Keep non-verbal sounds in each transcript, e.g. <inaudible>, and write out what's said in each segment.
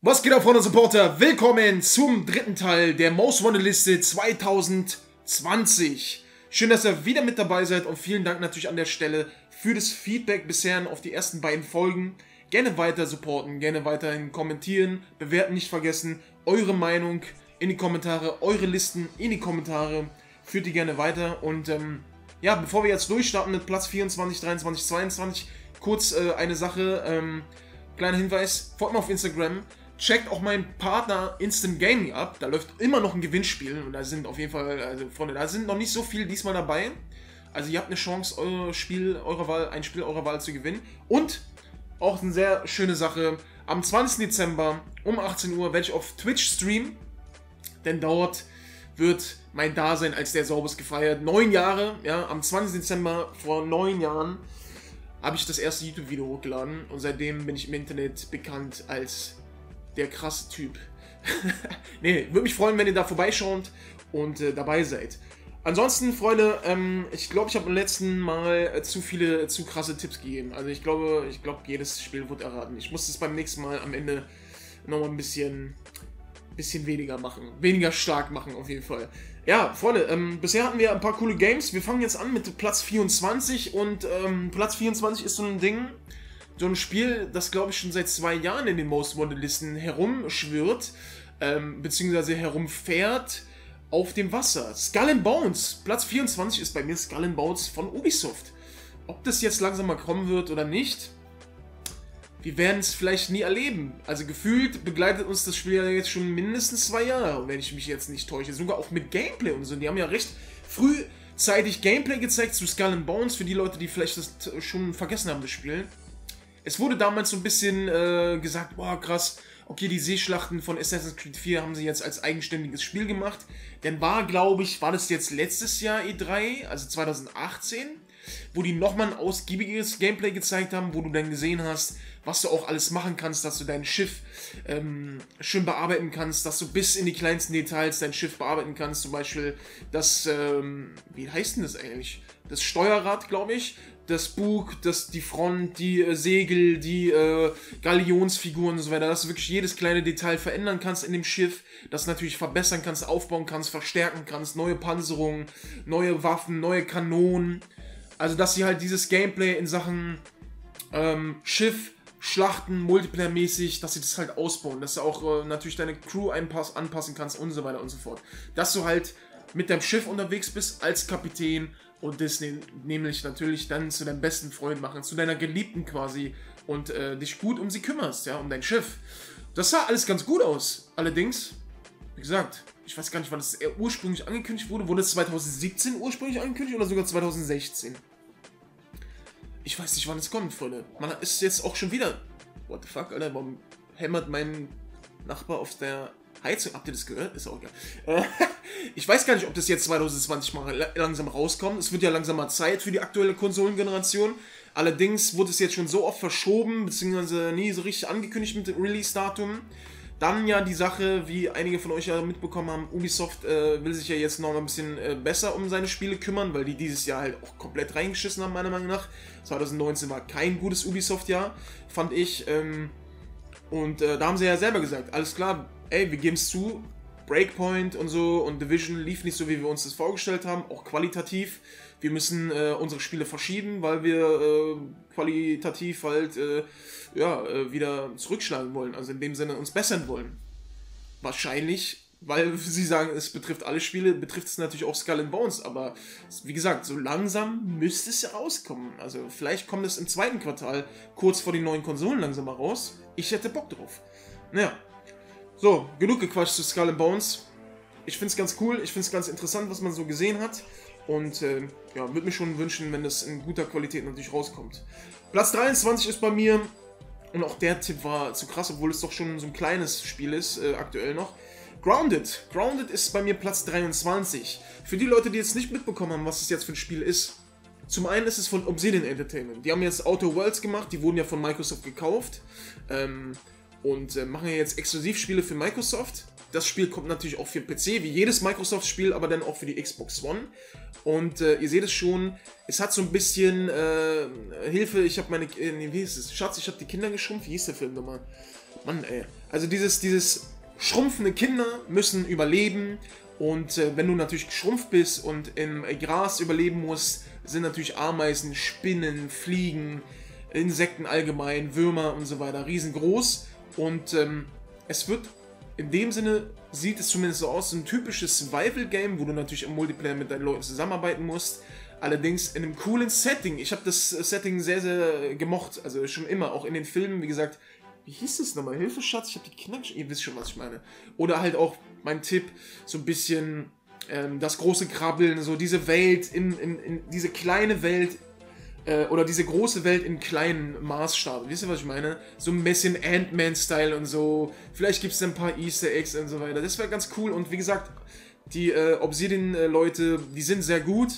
Was geht ab, Freunde und Supporter? Willkommen zum dritten Teil der Most Wanted Liste 2020. Schön, dass ihr wieder mit dabei seid und vielen Dank natürlich an der Stelle für das Feedback bisher auf die ersten beiden Folgen. Gerne weiter supporten, gerne weiterhin kommentieren, bewerten nicht vergessen, eure Meinung in die Kommentare, eure Listen in die Kommentare, führt die gerne weiter und ähm, ja, bevor wir jetzt durchstarten mit Platz 24, 23, 22, kurz äh, eine Sache, ähm, kleiner Hinweis, folgt mir auf Instagram, checkt auch meinen Partner Instant Gaming ab. Da läuft immer noch ein Gewinnspiel und da sind auf jeden Fall, also Freunde, da sind noch nicht so viele diesmal dabei. Also ihr habt eine Chance, euer Spiel eurer Wahl, ein Spiel eurer Wahl zu gewinnen. Und auch eine sehr schöne Sache. Am 20. Dezember um 18 Uhr werde ich auf Twitch streamen. Denn dort wird mein Dasein als der Sorbus gefeiert. Neun Jahre, ja, am 20. Dezember vor neun Jahren habe ich das erste YouTube-Video hochgeladen und seitdem bin ich im Internet bekannt als der krasse Typ. <laughs> nee, würde mich freuen, wenn ihr da vorbeischaut und äh, dabei seid. Ansonsten, Freunde, ähm, ich glaube, ich habe beim letzten Mal äh, zu viele, zu krasse Tipps gegeben. Also ich glaube, ich glaube, jedes Spiel wird erraten. Ich muss es beim nächsten Mal am Ende nochmal ein bisschen, bisschen weniger machen. Weniger stark machen, auf jeden Fall. Ja, Freunde, ähm, bisher hatten wir ein paar coole Games. Wir fangen jetzt an mit Platz 24 und ähm, Platz 24 ist so ein Ding, so ein Spiel, das glaube ich schon seit zwei Jahren in den Most Wanted Listen herumschwirrt, ähm, beziehungsweise herumfährt auf dem Wasser. Skull and Bones, Platz 24 ist bei mir Skull and Bones von Ubisoft. Ob das jetzt langsam mal kommen wird oder nicht, wir werden es vielleicht nie erleben. Also gefühlt begleitet uns das Spiel ja jetzt schon mindestens zwei Jahre, wenn ich mich jetzt nicht täusche. Sogar auch mit Gameplay und so. Die haben ja recht frühzeitig Gameplay gezeigt zu Skull and Bones, für die Leute, die vielleicht das schon vergessen haben, das Spiel. Es wurde damals so ein bisschen äh, gesagt, boah, krass, okay, die Seeschlachten von Assassin's Creed 4 haben sie jetzt als eigenständiges Spiel gemacht. Denn war, glaube ich, war das jetzt letztes Jahr E3, also 2018, wo die nochmal ein ausgiebiges Gameplay gezeigt haben, wo du dann gesehen hast, was du auch alles machen kannst, dass du dein Schiff ähm, schön bearbeiten kannst, dass du bis in die kleinsten Details dein Schiff bearbeiten kannst. Zum Beispiel das, ähm, wie heißt denn das eigentlich? Das Steuerrad, glaube ich, das Bug, das, die Front, die äh, Segel, die äh, Galionsfiguren und so weiter, dass du wirklich jedes kleine Detail verändern kannst in dem Schiff, das natürlich verbessern kannst, aufbauen kannst, verstärken kannst, neue Panzerungen, neue Waffen, neue Kanonen. Also, dass sie halt dieses Gameplay in Sachen ähm, Schiff, Schlachten, Multiplayer-mäßig, dass sie das halt ausbauen, dass du auch äh, natürlich deine Crew einpass anpassen kannst und so weiter und so fort. Dass du halt mit deinem Schiff unterwegs bist als Kapitän und das nämlich natürlich dann zu deinem besten Freund machen, zu deiner Geliebten quasi und äh, dich gut um sie kümmerst, ja, um dein Schiff. Das sah alles ganz gut aus. Allerdings, wie gesagt, ich weiß gar nicht, wann das ursprünglich angekündigt wurde. Wurde es 2017 ursprünglich angekündigt oder sogar 2016? Ich weiß nicht, wann es kommt, Freunde. Man ist jetzt auch schon wieder. What the fuck, Alter? Warum hämmert mein Nachbar auf der Heizung? Habt ihr das gehört? Ist auch egal. <laughs> ich weiß gar nicht, ob das jetzt 2020 mal langsam rauskommt. Es wird ja langsam mal Zeit für die aktuelle Konsolengeneration. Allerdings wurde es jetzt schon so oft verschoben, beziehungsweise nie so richtig angekündigt mit dem Release-Datum. Dann ja die Sache, wie einige von euch ja mitbekommen haben, Ubisoft äh, will sich ja jetzt noch ein bisschen äh, besser um seine Spiele kümmern, weil die dieses Jahr halt auch komplett reingeschissen haben, meiner Meinung nach. 2019 war kein gutes Ubisoft-Jahr, fand ich. Ähm, und äh, da haben sie ja selber gesagt, alles klar, ey, wir geben es zu, Breakpoint und so und Division lief nicht so, wie wir uns das vorgestellt haben, auch qualitativ. Wir müssen äh, unsere Spiele verschieben, weil wir äh, qualitativ halt äh, ja, äh, wieder zurückschlagen wollen, also in dem Sinne uns bessern wollen. Wahrscheinlich, weil <laughs> sie sagen, es betrifft alle Spiele, betrifft es natürlich auch Skull and Bones, aber wie gesagt, so langsam müsste es ja rauskommen. Also vielleicht kommt es im zweiten Quartal, kurz vor den neuen Konsolen langsam mal raus. Ich hätte Bock drauf. Naja, so, genug gequatscht zu Skull and Bones. Ich finde es ganz cool, ich finde es ganz interessant, was man so gesehen hat. Und äh, ja, würde mir schon wünschen, wenn das in guter Qualität natürlich rauskommt. Platz 23 ist bei mir, und auch der Tipp war zu krass, obwohl es doch schon so ein kleines Spiel ist, äh, aktuell noch. Grounded. Grounded ist bei mir Platz 23. Für die Leute, die jetzt nicht mitbekommen haben, was es jetzt für ein Spiel ist. Zum einen ist es von Obsidian Entertainment. Die haben jetzt Outer Worlds gemacht, die wurden ja von Microsoft gekauft. Ähm, und äh, machen jetzt Exklusivspiele für Microsoft. Das Spiel kommt natürlich auch für PC, wie jedes Microsoft-Spiel, aber dann auch für die Xbox One. Und äh, ihr seht es schon, es hat so ein bisschen äh, Hilfe. Ich habe meine, äh, wie hieß es? Schatz, ich habe die Kinder geschrumpft. Wie hieß der Film nochmal? Mann, ey. Also dieses, dieses schrumpfende Kinder müssen überleben und äh, wenn du natürlich geschrumpft bist und im Gras überleben musst, sind natürlich Ameisen, Spinnen, Fliegen, Insekten allgemein, Würmer und so weiter riesengroß. Und ähm, es wird in dem Sinne, sieht es zumindest so aus, ein typisches Survival-Game, wo du natürlich im Multiplayer mit deinen Leuten zusammenarbeiten musst. Allerdings in einem coolen Setting. Ich habe das Setting sehr, sehr gemocht. Also schon immer, auch in den Filmen, wie gesagt. Wie hieß das nochmal? Hilfe, Schatz, ich habe die Kinder. Ihr wisst schon, was ich meine. Oder halt auch mein Tipp, so ein bisschen ähm, das große Krabbeln, so diese Welt, in, in, in diese kleine Welt äh, oder diese große Welt in kleinen Maßstab. Wisst ihr, was ich meine? So ein bisschen Ant-Man-Style und so. Vielleicht gibt es ein paar Easter Eggs und so weiter. Das wäre ganz cool. Und wie gesagt, die äh, Obsidian-Leute, die sind sehr gut.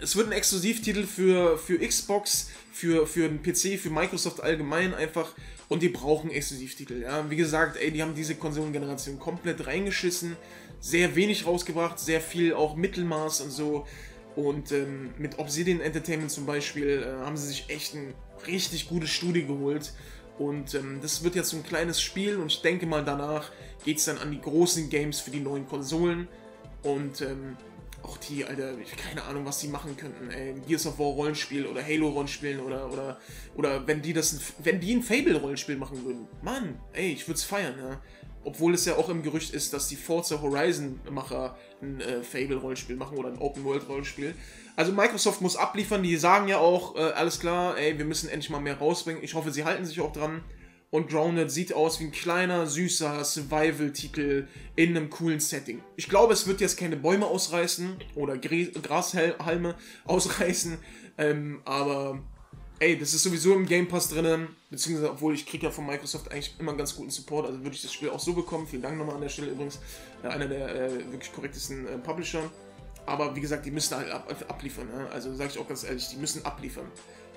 Es wird ein Exklusivtitel für, für Xbox, für, für den PC, für Microsoft allgemein einfach. Und die brauchen Exklusivtitel. Ja? Wie gesagt, ey, die haben diese Konsolengeneration komplett reingeschissen. Sehr wenig rausgebracht, sehr viel auch Mittelmaß und so. Und ähm, mit Obsidian Entertainment zum Beispiel äh, haben sie sich echt ein richtig gutes Studio geholt. Und ähm, das wird jetzt so ein kleines Spiel und ich denke mal danach geht es dann an die großen Games für die neuen Konsolen. Und ähm, auch die, Alter, keine Ahnung, was die machen könnten, ey. Gears of War Rollenspiel oder Halo Rollenspielen oder, oder, oder wenn die das, wenn die ein Fable Rollenspiel machen würden. Mann, ey, ich würde es feiern, ja. Obwohl es ja auch im Gerücht ist, dass die Forza Horizon Macher ein äh, Fable Rollenspiel machen oder ein Open World Rollenspiel. Also Microsoft muss abliefern, die sagen ja auch, äh, alles klar, ey, wir müssen endlich mal mehr rausbringen. Ich hoffe, sie halten sich auch dran. Und Grounded sieht aus wie ein kleiner, süßer Survival-Titel in einem coolen Setting. Ich glaube, es wird jetzt keine Bäume ausreißen oder Grashalme <laughs> ausreißen, ähm, aber ey, das ist sowieso im Game Pass drinnen, beziehungsweise, obwohl ich kriege ja von Microsoft eigentlich immer ganz guten Support, also würde ich das Spiel auch so bekommen. Vielen Dank nochmal an der Stelle übrigens, äh, einer der äh, wirklich korrektesten äh, Publisher. Aber wie gesagt, die müssen halt ab, abliefern. Ne? Also sage ich auch ganz ehrlich, die müssen abliefern.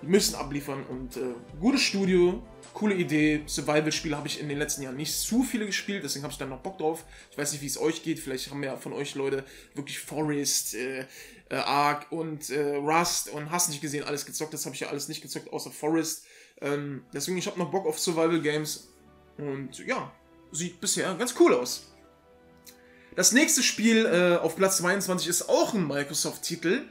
Die müssen abliefern und äh, gutes Studio, coole Idee. Survival-Spiele habe ich in den letzten Jahren nicht zu viele gespielt, deswegen habe ich da noch Bock drauf. Ich weiß nicht, wie es euch geht. Vielleicht haben ja von euch Leute wirklich Forest, äh, äh, Ark und äh, Rust und hast nicht gesehen, alles gezockt. Das habe ich ja alles nicht gezockt, außer Forest. Ähm, deswegen, ich habe noch Bock auf Survival-Games. Und ja, sieht bisher ganz cool aus. Das nächste Spiel äh, auf Platz 22 ist auch ein Microsoft-Titel.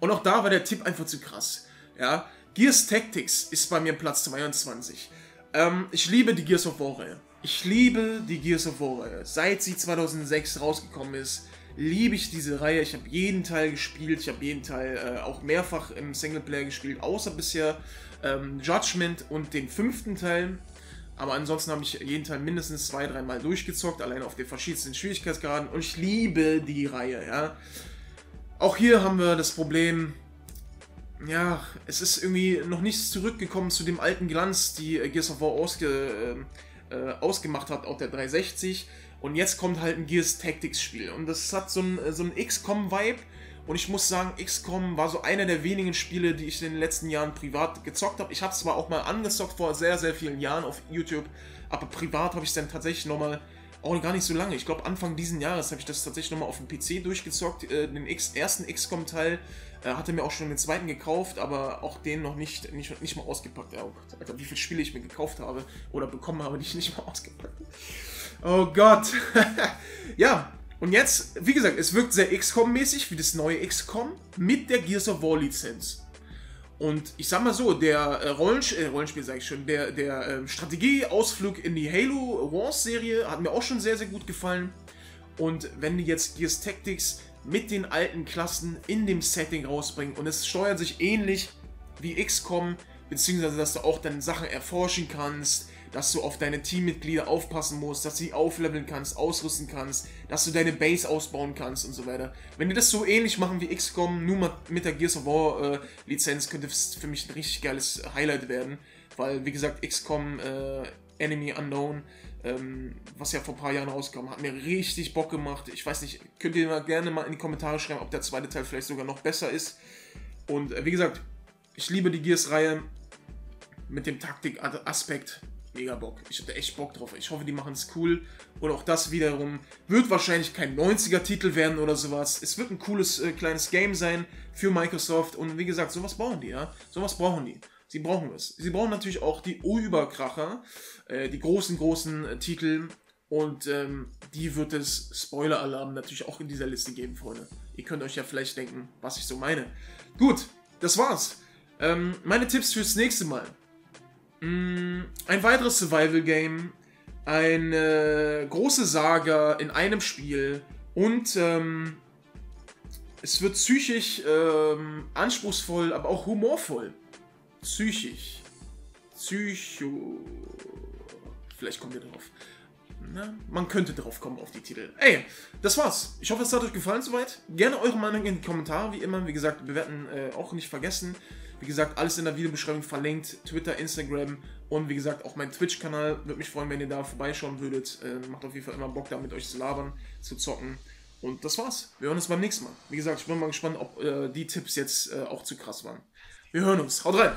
Und auch da war der Tipp einfach zu krass. Ja, Gears Tactics ist bei mir Platz 22. Ähm, ich liebe die Gears of War Reihe. Ich liebe die Gears of War Reihe. Seit sie 2006 rausgekommen ist, liebe ich diese Reihe. Ich habe jeden Teil gespielt. Ich habe jeden Teil äh, auch mehrfach im Singleplayer gespielt, außer bisher ähm, Judgment und den fünften Teil. Aber ansonsten habe ich jeden Teil mindestens zwei, dreimal durchgezockt, allein auf den verschiedensten Schwierigkeitsgraden. Und ich liebe die Reihe, ja. Auch hier haben wir das Problem, ja, es ist irgendwie noch nichts zurückgekommen zu dem alten Glanz, die äh, Gears of War ausge, äh, äh ausgemacht hat auf der 360. Und jetzt kommt halt ein Gears Tactics Spiel. Und das hat so ein, äh, so ein XCOM-Vibe. Und ich muss sagen, XCOM war so einer der wenigen Spiele, die ich in den letzten Jahren privat gezockt habe. Ich habe es zwar auch mal angezockt vor sehr, sehr vielen Jahren auf YouTube, aber privat habe ich es dann tatsächlich nochmal auch gar nicht so lange. Ich glaube, Anfang diesen Jahres habe ich das tatsächlich nochmal auf dem PC durchgezockt. Äh, den X, ersten XCOM-Teil äh, hatte mir auch schon den zweiten gekauft, aber auch den noch nicht, nicht, nicht mal ausgepackt. Ja, Alter, wie viele Spiele ich mir gekauft habe oder bekommen habe, die ich nicht mal ausgepackt habe. Oh Gott. <laughs> ja, und jetzt, wie gesagt, es wirkt sehr XCOM-mäßig, wie das neue XCOM, mit der Gears of War Lizenz. Und ich sag mal so, der äh, äh, Rollenspiel, sag ich schon, der, der äh, Strategieausflug in die Halo Wars Serie hat mir auch schon sehr, sehr gut gefallen. Und wenn die jetzt Gears Tactics mit den alten Klassen in dem Setting rausbringen und es steuert sich ähnlich wie XCOM, beziehungsweise dass du auch dann Sachen erforschen kannst, dass du auf deine Teammitglieder aufpassen musst, dass sie aufleveln kannst, ausrüsten kannst, dass du deine Base ausbauen kannst und so weiter. Wenn die das so ähnlich machen wie XCOM, nur mit der Gears of War äh, Lizenz, könnte es für mich ein richtig geiles Highlight werden, weil wie gesagt XCOM äh, Enemy Unknown, ähm, was ja vor ein paar Jahren rauskam, hat mir richtig Bock gemacht. Ich weiß nicht, könnt ihr mal gerne mal in die Kommentare schreiben, ob der zweite Teil vielleicht sogar noch besser ist. Und äh, wie gesagt, ich liebe die Gears-Reihe mit dem Taktik-Aspekt mega Bock. Ich hatte echt Bock drauf. Ich hoffe, die machen es cool. Und auch das wiederum wird wahrscheinlich kein 90er-Titel werden oder sowas. Es wird ein cooles äh, kleines Game sein für Microsoft. Und wie gesagt, sowas brauchen die, ja. Sowas brauchen die. Sie brauchen es. Sie brauchen natürlich auch die Überkracher, äh, die großen, großen äh, Titel. Und ähm, die wird es, Spoiler-Alarm, natürlich auch in dieser Liste geben, Freunde. Ihr könnt euch ja vielleicht denken, was ich so meine. Gut, das war's. Ähm, meine Tipps fürs nächste Mal. Mm, ein weiteres Survival-Game, eine große Saga in einem Spiel und ähm, es wird psychisch ähm, anspruchsvoll, aber auch humorvoll. Psychisch. Psycho. Vielleicht kommt ihr drauf. Na, man könnte drauf kommen auf die Titel. Ey, das war's. Ich hoffe, es hat euch gefallen soweit. Gerne eure Meinung in die Kommentare, wie immer. Wie gesagt, bewerten äh, auch nicht vergessen. Wie gesagt, alles in der Videobeschreibung verlinkt. Twitter, Instagram und wie gesagt auch mein Twitch-Kanal. Würde mich freuen, wenn ihr da vorbeischauen würdet. Äh, macht auf jeden Fall immer Bock, da mit euch zu labern, zu zocken. Und das war's. Wir hören uns beim nächsten Mal. Wie gesagt, ich bin mal gespannt, ob äh, die Tipps jetzt äh, auch zu krass waren. Wir hören uns. Haut rein!